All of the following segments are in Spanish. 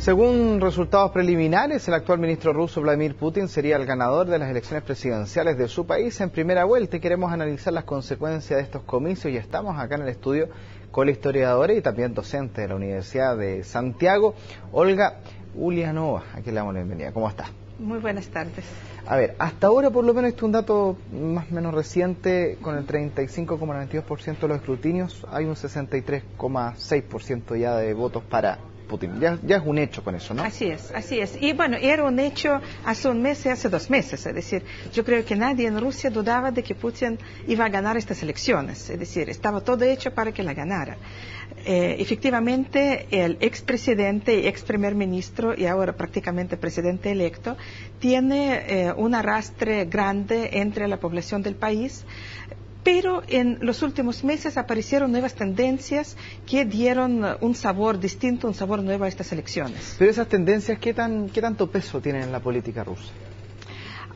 Según resultados preliminares, el actual ministro ruso Vladimir Putin sería el ganador de las elecciones presidenciales de su país en primera vuelta y queremos analizar las consecuencias de estos comicios y estamos acá en el estudio con la historiadora y también docente de la Universidad de Santiago, Olga Ulianova. Aquí le damos la bienvenida. ¿Cómo está? Muy buenas tardes. A ver, hasta ahora por lo menos este es un dato más o menos reciente, con el 35,92% de los escrutinios, hay un 63,6% ya de votos para Putin. Ya, ya, es un hecho con eso, ¿no? Así es, así es. Y bueno, era un hecho hace un mes y hace dos meses. Es decir, yo creo que nadie en Rusia dudaba de que Putin iba a ganar estas elecciones. Es decir, estaba todo hecho para que la ganara. Eh, efectivamente, el expresidente y ex primer ministro y ahora prácticamente presidente electo tiene eh, un arrastre grande entre la población del país pero en los últimos meses aparecieron nuevas tendencias que dieron un sabor distinto, un sabor nuevo a estas elecciones. Pero esas tendencias, ¿qué, tan, qué tanto peso tienen en la política rusa?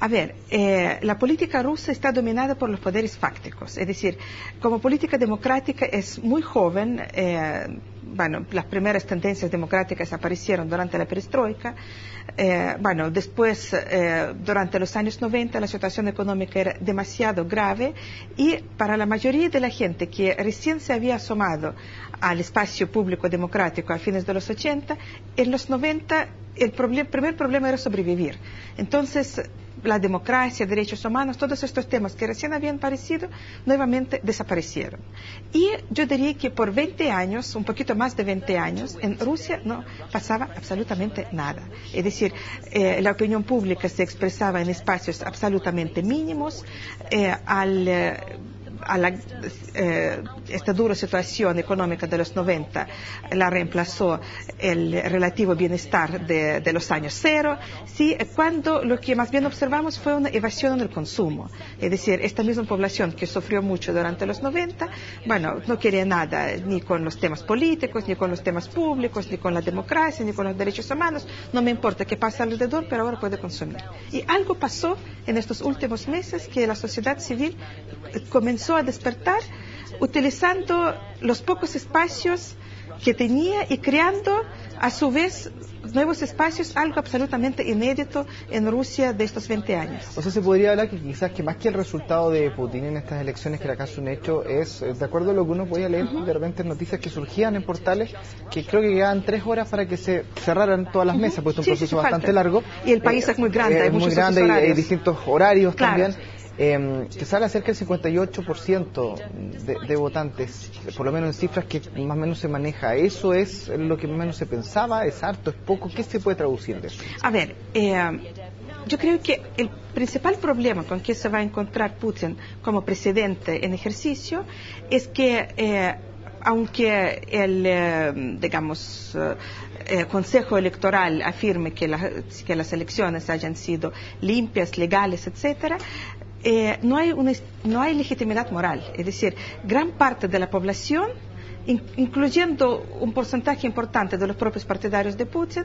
A ver, eh, la política rusa está dominada por los poderes fácticos, es decir, como política democrática es muy joven, eh, bueno, las primeras tendencias democráticas aparecieron durante la perestroika, eh, bueno, después, eh, durante los años 90, la situación económica era demasiado grave y para la mayoría de la gente que recién se había asomado al espacio público democrático a fines de los 80, en los 90 el primer problema era sobrevivir. Entonces, la democracia, derechos humanos, todos estos temas que recién habían aparecido, nuevamente desaparecieron. Y yo diría que por 20 años, un poquito más de 20 años, en Rusia no pasaba absolutamente nada. Es decir, eh, la opinión pública se expresaba en espacios absolutamente mínimos, eh, al eh, a la, eh, esta dura situación económica de los 90 la reemplazó el relativo bienestar de, de, los años cero, ¿sí? cuando lo que más bien observamos fue una evasión en el consumo. Es decir, esta misma población que sufrió mucho durante los 90, bueno, no quería nada ni con los temas políticos, ni con los temas públicos, ni con la democracia, ni con los derechos humanos. No me importa qué pasa alrededor, pero ahora puede consumir. Y algo pasó en estos últimos meses que la sociedad civil comenzó a despertar utilizando los pocos espacios que tenía y creando a su vez nuevos espacios, algo absolutamente inédito en Rusia de estos 20 años. O sea, se podría hablar que quizás que más que el resultado de Putin en estas elecciones, que era casi un hecho, es, eh, de acuerdo a lo que uno podía leer de repente noticias que surgían en portales, que creo que quedaban tres horas para que se cerraran todas las mesas, pues es un proceso bastante largo. Y el país es muy grande, hay muy muchos grande y hay distintos horarios Claro. también. Eh, que sale cerca del 58% de, de votantes, por lo menos en cifras que más o menos se maneja. ¿Eso es lo que más o menos se pensaba? ¿Es harto? ¿Es poco? ¿Qué se puede traducir de eso? A ver, eh, yo creo que el principal problema con que se va a encontrar Putin como presidente en ejercicio es que eh, aunque el, eh, digamos, eh, Consejo Electoral afirme que, la- que las elecciones hayan sido limpias, legales, etcétera, eh, no, hay una- no hay legitimidad moral. Es decir, gran parte de la población in- incluyendo un porcentaje importante de los propios partidarios de Putin,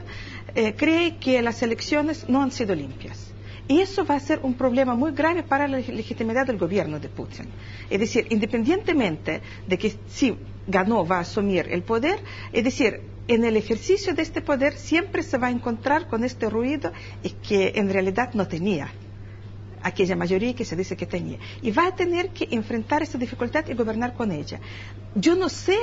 eh, cree que las elecciones no han sido limpias. Y eso va a ser un problema muy grave para la legitimidad del gobierno de Putin. Es decir, independientemente de que si ganó va a asumir el poder, es decir, en el ejercicio de este poder siempre se va a encontrar con este ruido que en realidad no tenía aquella mayoría que se dice que tenía. Y va a tener que enfrentar esa dificultad y gobernar con ella. Yo no sé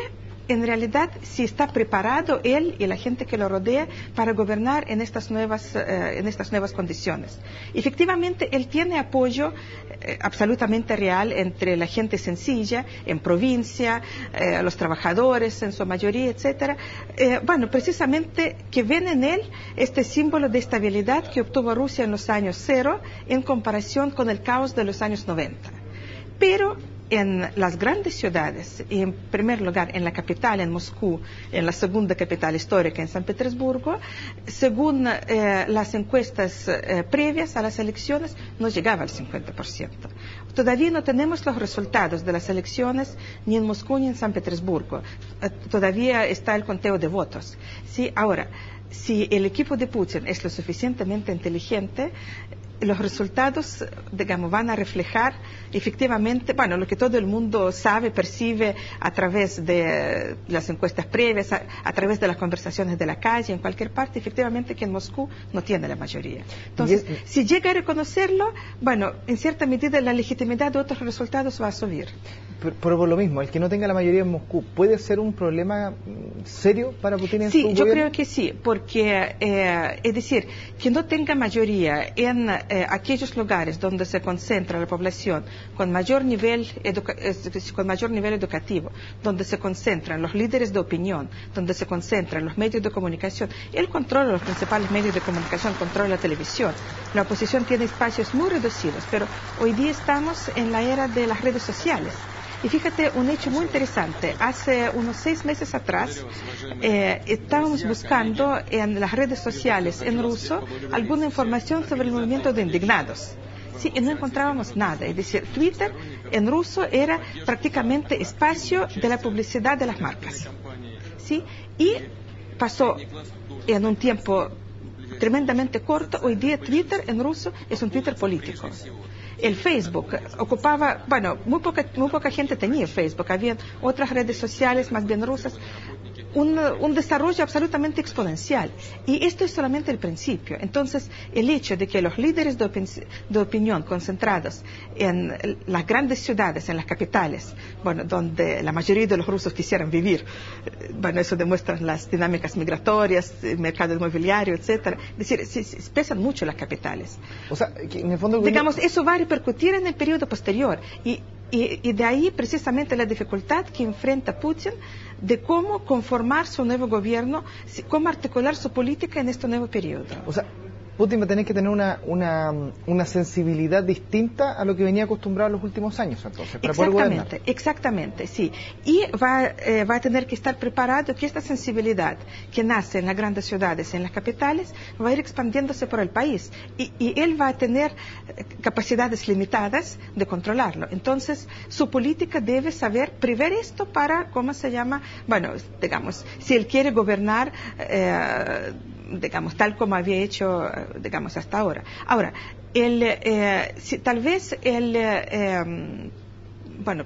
en realidad si está preparado él y la gente que lo rodea para gobernar en estas nuevas, eh, en estas nuevas condiciones. Efectivamente, él tiene apoyo eh, absolutamente real entre la gente sencilla, en provincia, eh, los trabajadores en su mayoría, etcétera. Eh, bueno, precisamente que ven en él este símbolo de estabilidad que obtuvo Rusia en los años cero en comparación con el caos de los años 90. Pero en las grandes ciudades, y en primer lugar en la capital, en Moscú, en la segunda capital histórica, en San Petersburgo, según eh, las encuestas eh, previas a las elecciones, no llegaba al 50%. Todavía no tenemos los resultados de las elecciones ni en Moscú ni en San Petersburgo. Eh, todavía está el conteo de votos. ¿sí? Ahora, si el equipo de Putin es lo suficientemente inteligente, los resultados, digamos, van a reflejar efectivamente, bueno, lo que todo el mundo sabe, percibe a través de las encuestas previas, a, través de las conversaciones de la calle, en cualquier parte, efectivamente que en Moscú no tiene la mayoría. Entonces, si llega a reconocerlo, bueno, en cierta medida la legitimidad de otros resultados va a subir. Pero, por lo mismo, el que no tenga la mayoría en Moscú, ¿puede ser un problema mm, serio para Putin en sí, su Sí, yo creo que sí, porque, eh, es decir, que no tenga mayoría en eh, aquellos lugares donde se concentra la población con mayor nivel con mayor nivel educativo, donde se concentran los líderes de opinión, donde se concentran los medios de comunicación. Él controla los principales medios de comunicación, controla la televisión. La oposición tiene espacios muy reducidos, pero hoy día estamos en la era de las redes sociales. Y fíjate, un hecho muy interesante. Hace unos seis meses atrás eh, estábamos buscando en las redes sociales en ruso alguna información sobre el movimiento de indignados. Sí, y no encontrábamos nada. Es decir, Twitter en ruso era prácticamente espacio de la publicidad de las marcas. ¿Sí? Y pasó en un tiempo tremendamente corto. Hoy día Twitter en ruso es un Twitter político. El Facebook ocupaba, bueno, muy poca, muy poca gente tenía Facebook, había otras redes sociales más bien rusas, un, desarrollo absolutamente exponencial. Y esto es solamente el principio. Entonces, el hecho de que los líderes de, opinión concentrados en las grandes ciudades, en las capitales, bueno, donde la mayoría de los rusos quisieran vivir, eh, bueno, eso demuestra las dinámicas migratorias, el mercado inmobiliario, etcétera. Es decir, pesan mucho las capitales. O sea, en el fondo... Digamos, eso va a repercutir en el periodo posterior. Y y, de ahí precisamente la dificultad que enfrenta Putin de cómo conformar su nuevo gobierno, cómo articular su política en este nuevo periodo. Putin va a tener que tener una, una, una, sensibilidad distinta a lo que venía acostumbrado en los últimos años, entonces, para exactamente, Exactamente, sí. Y va, eh, va a tener que estar preparado que esta sensibilidad que nace en las grandes ciudades, en las capitales, va a ir expandiéndose por el país. Y, y él va a tener eh, capacidades limitadas de controlarlo. Entonces, su política debe saber prever esto para, ¿cómo se llama? Bueno, digamos, si él quiere gobernar, eh, digamos, tal como había hecho, digamos, hasta ahora. Ahora, el, eh, tal vez el, eh, em, bueno,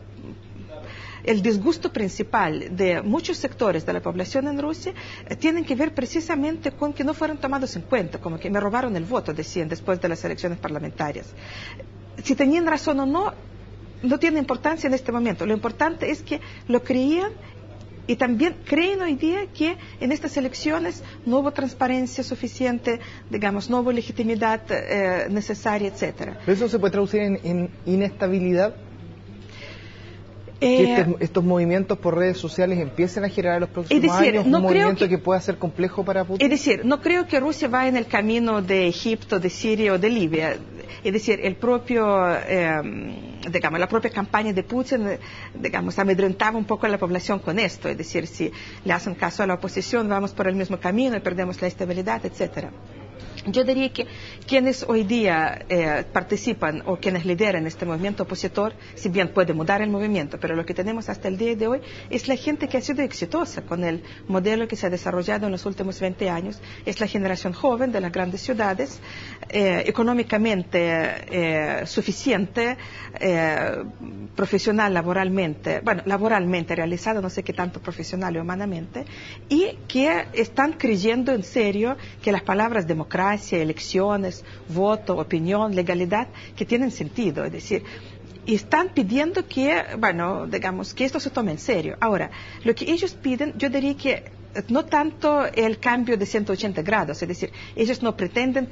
el disgusto principal de muchos sectores de la población en Rusia eh, tienen que ver precisamente con que no fueron tomados en cuenta, como que me robaron el voto, decían después de las elecciones parlamentarias. Si tenían razón o no, no tiene importancia en este momento. Lo importante es que lo creían y también creen hoy día que en estas elecciones no hubo transparencia suficiente, digamos, no hubo legitimidad eh, necesaria, etcétera. ¿Eso se puede traducir en, inestabilidad? que eh, estos movimientos por redes sociales empiecen a generar los próximos es decir, años un movimiento que, pueda ser complejo para Putin? Es decir, no creo que Rusia vaya en el camino de Egipto, de Siria o de Libia. Es decir, el propio, eh, digamos, la propia campaña de Putin, digamos, amedrentaba un poco a la población con esto. Es decir, si le hacen caso a la oposición, vamos por el mismo camino y perdemos la estabilidad, etcétera. Yo diría que quienes hoy día eh, participan o quienes lideran este movimiento opositor, si bien puede mudar el movimiento, pero lo que tenemos hasta el día de hoy es la gente que ha sido exitosa con el modelo que se ha desarrollado en los últimos 20 años. Es la generación joven de las grandes ciudades, eh, económicamente eh, suficiente, profesional laboralmente, bueno, laboralmente realizado, no sé qué tanto profesional o humanamente, y que están creyendo en serio que las palabras democráticas elecciones, voto, opinión, legalidad, que tienen sentido. Es decir, están pidiendo que, bueno, digamos, que esto se tome en serio. Ahora, lo que ellos piden, yo diría que no tanto el cambio de 180 grados, es decir, ellos no pretenden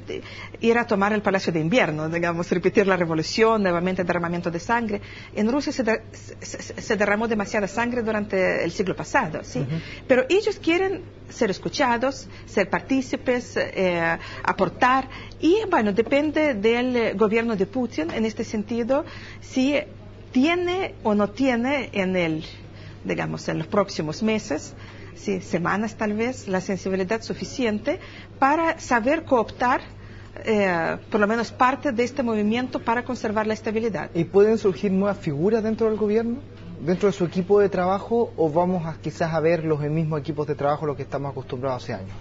ir a tomar el Palacio de Invierno, digamos, repetir la revolución, nuevamente derramamiento de sangre. En Rusia se, derramó demasiada sangre durante el siglo pasado, ¿sí? Pero ellos quieren ser escuchados, ser partícipes, eh, aportar, y bueno, depende del gobierno de Putin en este sentido, si tiene o no tiene en el, digamos, en los próximos meses, sí, semanas tal vez, la sensibilidad suficiente para saber cooptar eh, por lo menos parte de este movimiento para conservar la estabilidad. ¿Y pueden surgir nuevas figuras dentro del gobierno? ¿Dentro de su equipo de trabajo o vamos a, quizás a ver los mismos equipos de trabajo los que estamos acostumbrados hace años?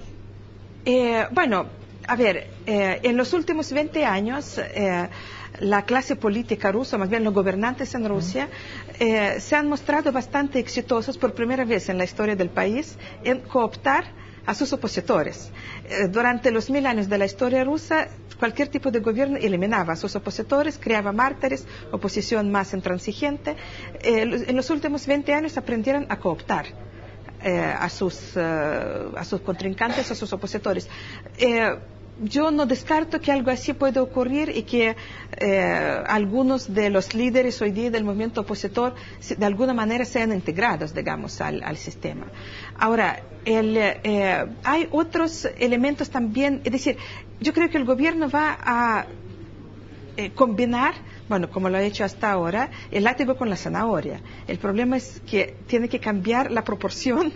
Eh, bueno, a ver, en los últimos 20 años, la clase política rusa, más bien los gobernantes en Rusia, se han mostrado bastante exitosos por primera vez en la historia del país en cooptar a sus opositores. durante los mil años de la historia rusa, cualquier tipo de gobierno eliminaba a sus opositores, creaba mártires, oposición más intransigente. en los últimos 20 años aprendieron a cooptar eh, a, sus, eh, a sus contrincantes, a sus opositores. Eh, yo no descarto que algo así pueda ocurrir y que algunos de los líderes hoy día del movimiento opositor de alguna manera sean integrados, digamos, al, sistema. Ahora, hay otros elementos también, es decir, yo creo que el gobierno va a combinar bueno, como lo ha hecho hasta ahora, el látigo con la zanahoria. El problema es que tiene que cambiar la proporción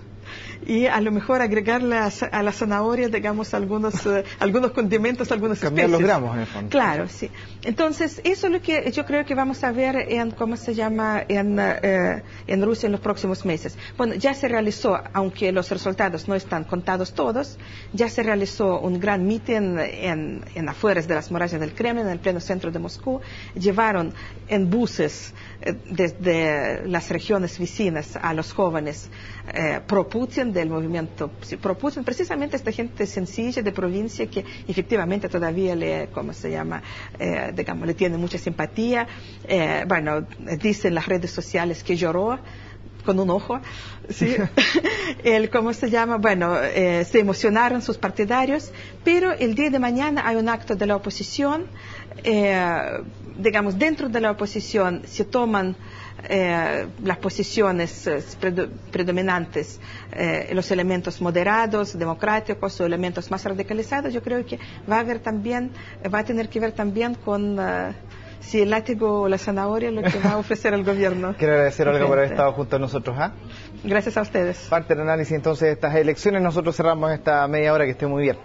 y a lo mejor agregarle a, la zanahoria, digamos, algunos, eh, algunos condimentos, algunos Cambiar los gramos, en el fondo. Claro, sí. Entonces, eso es lo que yo creo que vamos a ver en, ¿cómo se llama?, en, eh, en Rusia en los próximos meses. Bueno, ya se realizó, aunque los resultados no están contados todos, ya se realizó un gran mitin en, en afueras de las murallas del Kremlin, en el pleno centro de Moscú. Llevaron en buses eh, desde las regiones vecinas a los jóvenes pro Putin del movimiento pro precisamente esta gente sencilla de provincia que efectivamente todavía le, ¿cómo se llama? Eh, digamos, le tiene mucha simpatía. Eh, bueno, dicen las redes sociales que lloró con un ojo, ¿sí? el, ¿cómo se llama? Bueno, eh, se emocionaron sus partidarios, pero el día de mañana hay un acto de la oposición, digamos, dentro de la oposición se toman eh, las posiciones eh, predominantes, eh, los elementos moderados, democráticos o elementos más radicalizados, yo creo que va a haber también, va a tener que ver también con si el látigo o la zanahoria lo que va a ofrecer el gobierno. Quiero agradecer algo por haber estado junto a nosotros. ¿ah? Gracias a ustedes. Parte del análisis entonces de estas elecciones. Nosotros cerramos esta media hora que esté muy bien.